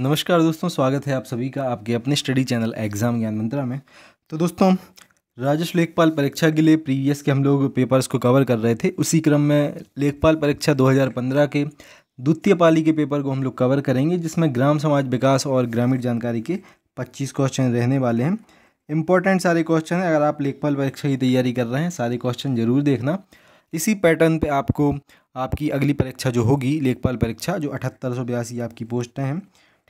नमस्कार दोस्तों, स्वागत है आप सभी का आपके अपने स्टडी चैनल एग्ज़ाम ज्ञान मंत्रा में। तो दोस्तों राजस्व लेखपाल परीक्षा के लिए प्रीवियस के हम लोग पेपर्स को कवर कर रहे थे। उसी क्रम में लेखपाल परीक्षा 2015 के द्वितीय पाली के पेपर को हम लोग कवर करेंगे, जिसमें ग्राम समाज विकास और ग्रामीण जानकारी के 25 क्वेश्चन रहने वाले हैं। इंपॉर्टेंट सारे क्वेश्चन हैं अगर आप लेखपाल परीक्षा की तैयारी कर रहे हैं, सारे क्वेश्चन ज़रूर देखना। इसी पैटर्न पे आपको आपकी अगली परीक्षा जो होगी, लेखपाल परीक्षा, जो अठहत्तर सौ बयासी आपकी पोस्टें हैं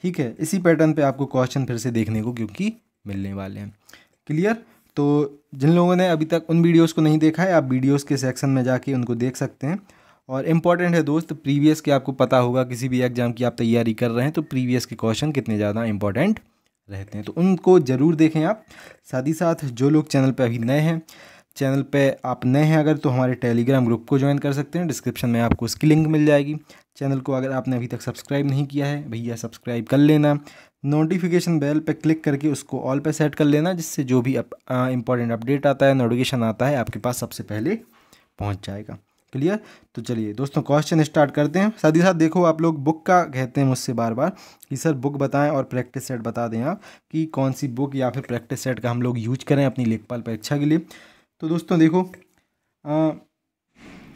ठीक है? इसी पैटर्न पे आपको क्वेश्चन फिर से देखने को क्योंकि मिलने वाले हैं। क्लियर तो जिन लोगों ने अभी तक उन वीडियोस को नहीं देखा है, आप वीडियोस के सेक्शन में जाके उनको देख सकते हैं। और इंपॉर्टेंट है दोस्त प्रीवियस के आपको पता होगा, किसी भी एग्ज़ाम की आप तैयारी कर रहे हैं तो प्रीवियस के क्वेश्चन कितने ज़्यादा इंपॉर्टेंट रहते हैं। तो उनको ज़रूर देखें आप। साथ ही साथ, जो लोग चैनल पर अभी नए हैं चैनल पे आप नए हैं अगर तो हमारे टेलीग्राम ग्रुप को ज्वाइन कर सकते हैं। डिस्क्रिप्शन में आपको उसकी लिंक मिल जाएगी। चैनल को अगर आपने अभी तक सब्सक्राइब नहीं किया है भैया सब्सक्राइब कर लेना। नोटिफिकेशन बेल पर क्लिक करके उसको ऑल पे सेट कर लेना जिससे जो भी इंपॉर्टेंट अपडेट आता है नोटिफिकेशन आता है आपके पास सबसे पहले पहुँच जाएगा। क्लियर? तो चलिए दोस्तों क्वेश्चन स्टार्ट करते हैं। साथ ही साथ देखो आप लोग बुक का कहते हैं मुझसे बार बार कि सर बुक बताएँ और प्रैक्टिस सेट बता दें आप कि कौन सी बुक या फिर प्रैक्टिस सेट का हम लोग यूज़ करें अपनी लेखपाल परीक्षा के लिए। तो दोस्तों देखो आ,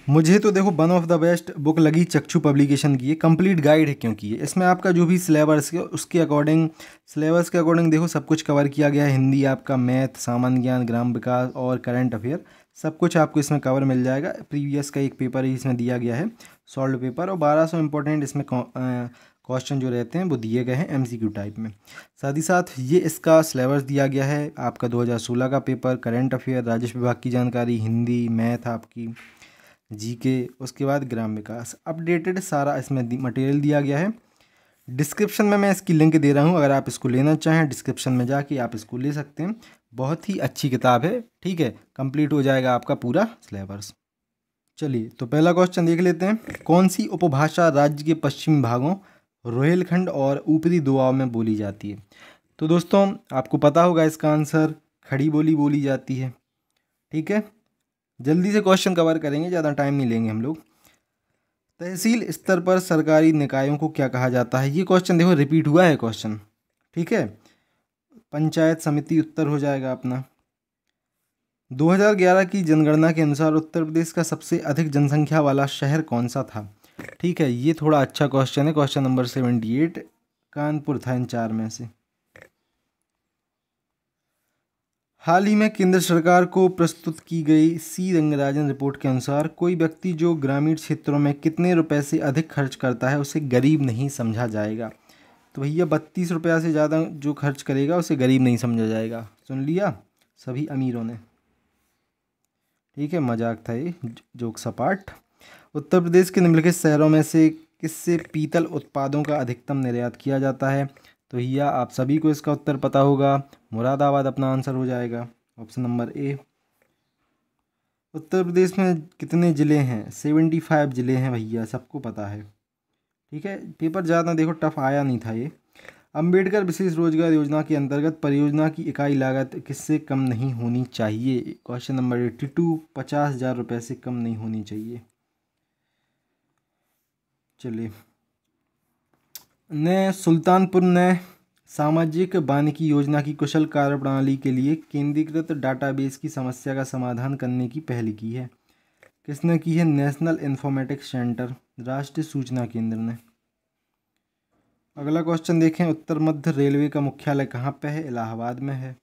मुझे तो देखो one of the best book लगी चक्षु पब्लिकेशन की, ये कंप्लीट गाइड है क्योंकि ये। इसमें आपका जो भी सिलेबस है उसके अकॉर्डिंग सिलेबस के अकॉर्डिंग देखो सब कुछ कवर किया गया है। हिंदी आपका मैथ सामान्य ज्ञान, ग्राम विकास और करंट अफेयर सब कुछ आपको इसमें कवर मिल जाएगा। प्रीवियस का एक पेपर ही इसमें दिया गया है सॉल्व पेपर और बारह सौ इंपॉर्टेंट इसमें क्वेश्चन जो रहते हैं वो दिए गए हैं एमसीक्यू टाइप में। साथ ही साथ ये इसका सिलेबस दिया गया है, आपका 2016 का पेपर करंट अफेयर राजस्व विभाग की जानकारी, हिंदी मैथ आपकी। जीके, उसके बाद ग्राम विकास। अपडेटेड सारा इसमें मटेरियल दिया गया है। डिस्क्रिप्शन में मैं इसकी लिंक दे रहा हूँ, अगर आप इसको लेना चाहें डिस्क्रिप्शन में जाके आप इसको ले सकते हैं। बहुत ही अच्छी किताब है, ठीक है? कंप्लीट हो जाएगा आपका पूरा सिलेबस चलिए तो पहला क्वेश्चन देख लेते हैं। कौन सी उपभाषा राज्य के पश्चिमी भागों, रोहेलखंड और ऊपरी दुआव में बोली जाती है? तो दोस्तों, आपको पता होगा इसका आंसर खड़ी बोली बोली जाती है, ठीक है? जल्दी से क्वेश्चन कवर करेंगे, ज़्यादा टाइम नहीं लेंगे हम लोग। तहसील स्तर पर सरकारी निकायों को क्या कहा जाता है? ये क्वेश्चन देखो रिपीट हुआ है क्वेश्चन ठीक है? पंचायत समिति उत्तर हो जाएगा अपना। 2011 की जनगणना के अनुसार उत्तर प्रदेश का सबसे अधिक जनसंख्या वाला शहर कौन सा था? ठीक है, ये थोड़ा अच्छा क्वेश्चन है question number seventy eight Kanpur था इन चार में से। हाल ही में केंद्र सरकार को प्रस्तुत की गई सी रंगराजन रिपोर्ट के अनुसार कोई व्यक्ति जो ग्रामीण क्षेत्रों में कितने रुपए से अधिक खर्च करता है, उसे गरीब नहीं समझा जाएगा। तो भैया, बत्तीस रुपया से ज़्यादा जो खर्च करेगा, उसे गरीब नहीं समझा जाएगा। सुन लिया सभी अमीरों ने। ठीक है, मज़ाक था ये, जोक सपाट। उत्तर प्रदेश के निम्नलिखित शहरों में से किससे पीतल उत्पादों का अधिकतम निर्यात किया जाता है? तो भैया आप सभी को इसका उत्तर पता होगा। मुरादाबाद अपना आंसर हो जाएगा। Option number A. Uttar Pradesh में कितने ज़िले हैं? सेवेंटी फाइव ज़िले हैं भैया, सबको पता है। ठीक है, पेपर ज़्यादा देखो, टफ आया नहीं था ये। अंबेडकर विशेष रोज़गार योजना के अंतर्गत परियोजना की इकाई लागत किससे कम नहीं होनी चाहिए? क्वेश्चन नंबर एट्टी टू, पचास हज़ार रुपये से कम नहीं होनी चाहिए। चलिए। ने सुल्तानपुर ने सामाजिक वानिकी योजना की कुशल कार्य प्रणाली के लिए केंद्रीकृत डाटाबेस की समस्या का समाधान करने की पहल की है। किसने की है? नेशनल इन्फॉर्मेटिक्स सेंटर, राष्ट्रीय सूचना केंद्र ने। अगला क्वेश्चन देखें। उत्तर मध्य रेलवे का मुख्यालय कहाँ पे है? इलाहाबाद में है।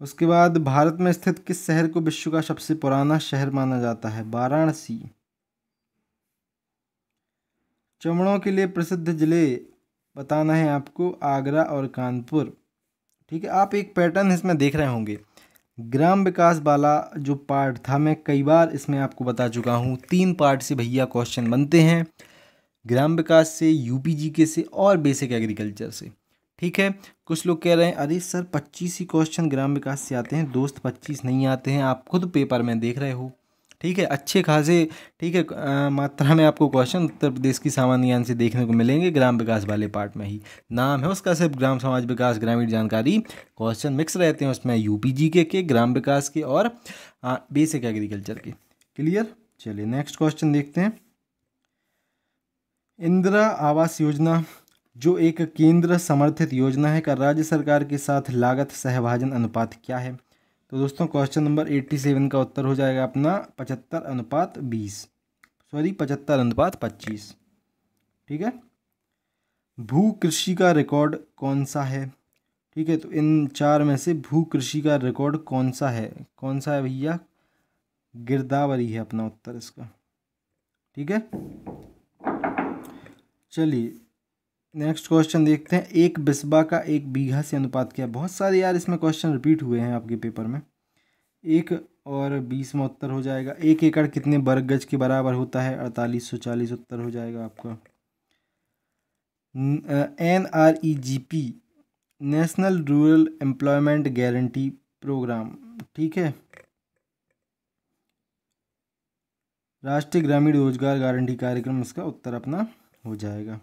उसके बाद भारत में स्थित किस शहर को विश्व का सबसे पुराना शहर माना जाता है? वाराणसी। चमड़ों के लिए प्रसिद्ध ज़िले बताना है आपको, आगरा और कानपुर। ठीक है, आप एक पैटर्न इसमें देख रहे होंगे। ग्राम विकास वाला जो पार्ट था, मैं कई बार इसमें आपको बता चुका हूँ। तीन पार्ट से भैया क्वेश्चन बनते हैं। ग्राम विकास से यूपी के से और बेसिक एग्रीकल्चर से। ठीक है, कुछ लोग कह रहे हैं, अरे सर, पच्चीस ही क्वेश्चन ग्राम विकास से आते हैं, दोस्त पच्चीस नहीं आते हैं। आप खुद पेपर में देख रहे हो। ठीक है अच्छे खासे ठीक है मात्रा में आपको क्वेश्चन उत्तर प्रदेश की सामान्य ज्ञान से देखने को मिलेंगे ग्राम विकास वाले पार्ट में ही। नाम है उसका सिर्फ़ ग्राम समाज विकास ग्रामीण जानकारी। क्वेश्चन मिक्स रहते हैं उसमें यूपी जी के, के ग्राम विकास के और बेसिक एग्रीकल्चर के। क्लियर चलिए नेक्स्ट क्वेश्चन देखते हैं। इंदिरा आवास योजना जो एक केंद्र समर्थित योजना है का राज्य सरकार के साथ लागत सहभाजन अनुपात क्या है? तो दोस्तों क्वेश्चन नंबर एट्टी सेवन का उत्तर हो जाएगा अपना पचहत्तर अनुपात बीस। सॉरी पचहत्तर अनुपात पच्चीस। ठीक है? भू कृषि का रिकॉर्ड कौन सा है? ठीक है तो इन चार में से भू कृषि का रिकॉर्ड कौन सा है? कौन सा है भैया? गिरदावरी है अपना उत्तर इसका। ठीक है? चलिए नेक्स्ट क्वेश्चन देखते हैं। एक बिस्बा का एक बीघा से अनुपात क्या? बहुत सारे यार इसमें क्वेश्चन रिपीट हुए हैं आपके पेपर में। एक और बीस में उत्तर हो जाएगा। एक एकड़ कितने वर्ग गज के बराबर होता है? अड़तालीस सौ चालीस उत्तर हो जाएगा आपका। N R E G P national rural employment guarantee programme ठीक है? राष्ट्रीय ग्रामीण रोज़गार गारंटी कार्यक्रम, इसका उत्तर अपना हो जाएगा।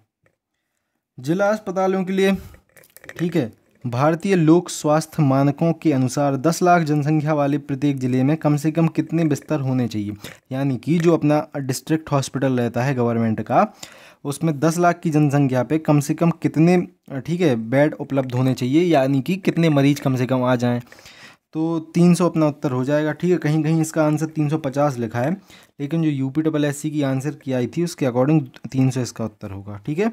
जिला अस्पतालों के लिए, ठीक है, भारतीय लोक स्वास्थ्य मानकों के अनुसार 10 लाख जनसंख्या वाले प्रत्येक ज़िले में कम से कम कितने बिस्तर होने चाहिए? यानी कि जो अपना डिस्ट्रिक्ट हॉस्पिटल रहता है गवर्नमेंट का, उसमें 10 लाख की जनसंख्या पे कम से कम कितने, ठीक है, बेड उपलब्ध होने चाहिए? यानी कि कितने मरीज़ कम से कम आ जाएँ? तो 300 अपना उत्तर हो जाएगा, ठीक है, कहीं कहीं इसका आंसर 350 लिखा है, लेकिन जो यूपी डबल एस की आंसर की आई थी, उसके अकॉर्डिंग 300 इसका उत्तर होगा, ठीक है?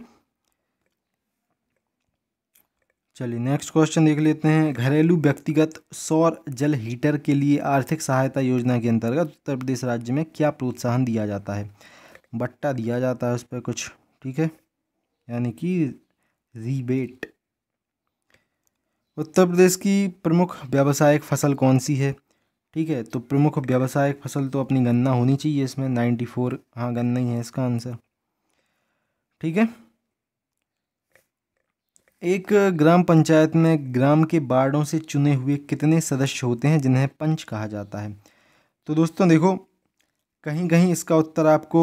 चलिए नेक्स्ट क्वेश्चन देख लेते हैं। घरेलू व्यक्तिगत सौर जल हीटर के लिए आर्थिक सहायता योजना के अंतर्गत उत्तर प्रदेश राज्य में क्या प्रोत्साहन दिया जाता है? बट्टा दिया जाता है उस पर कुछ, ठीक है? यानी कि रीबेट उत्तर प्रदेश की प्रमुख व्यावसायिक फ़सल कौन सी है? ठीक है तो प्रमुख व्यावसायिक फ़सल तो अपनी गन्ना होनी चाहिए इसमें नाइन्टी फोर हाँ गन्ना ही है इसका आंसर ठीक है? एक ग्राम पंचायत में ग्राम के बार्डों से चुने हुए कितने सदस्य होते हैं, जिन्हें पंच कहा जाता है? तो दोस्तों, देखो कहीं कहीं इसका उत्तर आपको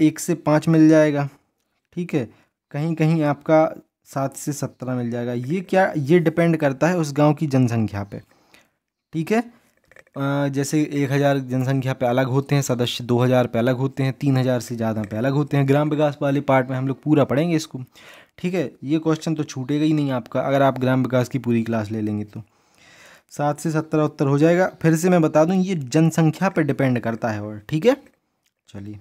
एक से पाँच मिल जाएगा, ठीक है? कहीं कहीं आपका सात से सत्रह मिल जाएगा। ये क्या, ये डिपेंड करता है उस गाँव की जनसंख्या पे, ठीक है? जैसे एक हज़ार जनसंख्या पे अलग होते हैं सदस्य, दो हज़ार पे अलग होते हैं, तीन हज़ार से ज़्यादा पे अलग होते हैं। ग्राम विकास वाले पार्ट में हम लोग पूरा पढ़ेंगे इसको। ठीक है, ये क्वेश्चन तो छूटेगा ही नहीं आपका, अगर आप ग्राम विकास की पूरी क्लास ले लेंगे तो। सात से सत्रह उत्तर हो जाएगा। फिर से मैं बता दूँ, ये जनसंख्या पर डिपेंड करता है और, ठीक है? चलिए।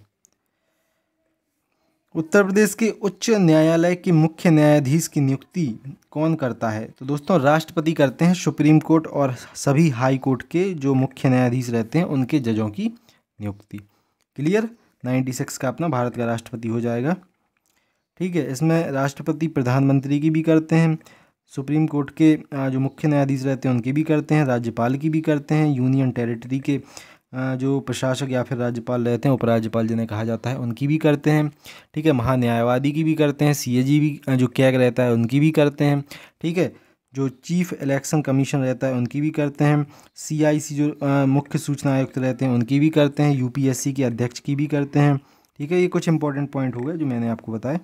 उत्तर प्रदेश के उच्च न्यायालय के मुख्य न्यायाधीश की नियुक्ति कौन करता है? तो दोस्तों, राष्ट्रपति करते हैं सुप्रीम कोर्ट और सभी हाई कोर्ट के जो मुख्य न्यायाधीश रहते हैं, उनके जजों की नियुक्ति। क्लियर? नाइन्टी सिक्स का अपना भारत का राष्ट्रपति हो जाएगा। ठीक है, इसमें राष्ट्रपति प्रधानमंत्री की भी करते हैं, सुप्रीम कोर्ट के जो मुख्य न्यायाधीश रहते हैं उनकी भी करते हैं, राज्यपाल की भी करते हैं, यूनियन टेरिटरी के जो प्रशासक या फिर राज्यपाल रहते हैं, उपराज्यपाल जिन्हें कहा जाता है, उनकी भी करते हैं, ठीक है, महान्यायवादी की भी करते हैं सी भी जो कैग रहता है, उनकी भी करते हैं, ठीक है, जो चीफ इलेक्शन कमीशन रहता है, उनकी भी करते हैं, सीआईसी जो मुख्य सूचना आयुक्त रहते हैं, उनकी भी करते हैं, यूपीएससी के अध्यक्ष की भी करते हैं, ठीक है, ये कुछ इंपॉर्टेंट पॉइंट हो गए जो मैंने आपको बताया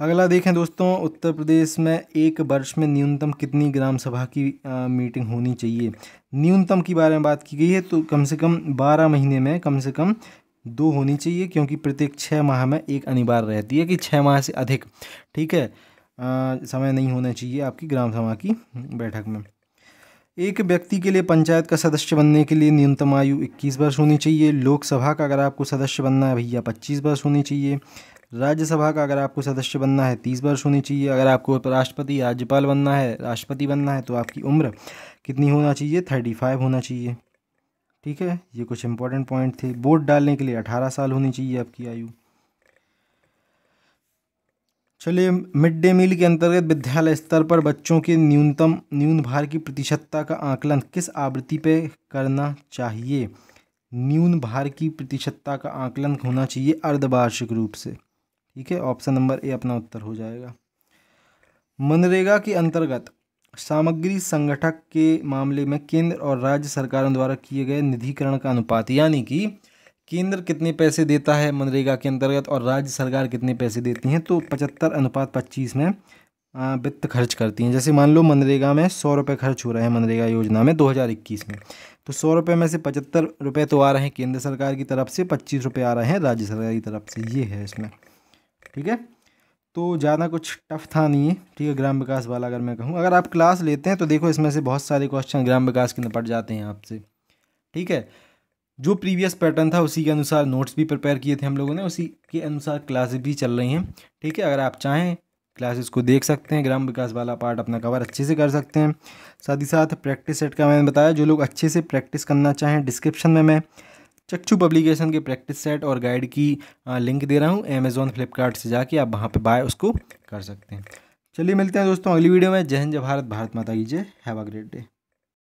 अगला देखें दोस्तों उत्तर प्रदेश में एक वर्ष में न्यूनतम कितनी ग्राम सभा की आ, मीटिंग होनी चाहिए? न्यूनतम की बारे में बात की गई है तो कम से कम बारह महीने में कम से कम दो होनी चाहिए क्योंकि प्रत्येक छः माह में एक अनिवार्य रहती है कि छः माह से अधिक। ठीक है? आ, समय नहीं होना चाहिए आपकी ग्राम सभा की बैठक में। एक व्यक्ति के लिए पंचायत का सदस्य बनने के लिए न्यूनतम आयु इक्कीस वर्ष होनी चाहिए। लोकसभा का अगर आपको सदस्य बनना है भैया पच्चीस वर्ष होनी चाहिए। राज्यसभा का अगर आपको सदस्य बनना है, तीस वर्ष होनी चाहिए। अगर आपको राष्ट्रपति, राज्यपाल बनना है, राष्ट्रपति बनना है तो आपकी उम्र कितनी होना चाहिए? थर्टी फाइव होना चाहिए। ठीक है? ये कुछ इंपॉर्टेंट पॉइंट थे। वोट डालने के लिए अठारह साल होनी चाहिए आपकी आयु। चलिए मिड डे मील के अंतर्गत विद्यालय स्तर पर बच्चों के न्यूनतम न्यून भार की प्रतिशतता का आकलन किस आवृत्ति पे करना चाहिए? न्यून भार की प्रतिशतता का आकलन होना चाहिए अर्धवार्षिक रूप से। ठीक है? ऑप्शन नंबर ए अपना उत्तर हो जाएगा। मनरेगा के अंतर्गत सामग्री संगठक के मामले में केंद्र और राज्य सरकारों द्वारा किए गए निधिकरण का अनुपात, यानी कि केंद्र कितने पैसे देता है मनरेगा के अंतर्गत और राज्य सरकार कितने पैसे देती हैं तो पचहत्तर अनुपात पच्चीस में वित्त खर्च करती हैं। जैसे मान लो मनरेगा में सौ रुपये खर्च हो रहे हैं मनरेगा योजना में 2021 में तो सौ रुपये में से पचहत्तर रुपये तो आ रहे हैं केंद्र सरकार की तरफ़ से, पच्चीस रुपये आ रहे हैं राज्य सरकार की तरफ़ से। ये है इसमें। ठीक है? तो ज़्यादा कुछ टफ था नहीं है ठीक है? ग्राम विकास वाला अगर मैं कहूँ, अगर आप क्लास लेते हैं तो देखो इसमें से बहुत सारे क्वेश्चन ग्राम विकास के निपट जाते हैं आपसे, ठीक है? जो प्रीवियस पैटर्न था उसी के अनुसार नोट्स भी प्रिपेयर किए थे हम लोगों ने, उसी के अनुसार क्लासेस भी चल रही हैं, ठीक है? अगर आप चाहें क्लासेस को देख सकते हैं, ग्राम विकास वाला पार्ट अपना कवर अच्छे से कर सकते हैं। साथ ही साथ प्रैक्टिस सेट का मैंने बताया, जो लोग अच्छे से प्रैक्टिस करना चाहें डिस्क्रिप्शन में मैं चक्षु पब्लिकेशन के प्रैक्टिस सेट और गाइड की लिंक दे रहा हूँ। अमेज़ोन फ्लिपकार्ट से जाके आप वहाँ पे बाय उसको कर सकते हैं। चलिए मिलते हैं दोस्तों अगली वीडियो में। जय हिंद, जय भारत। भारत माता की जय। Have a great day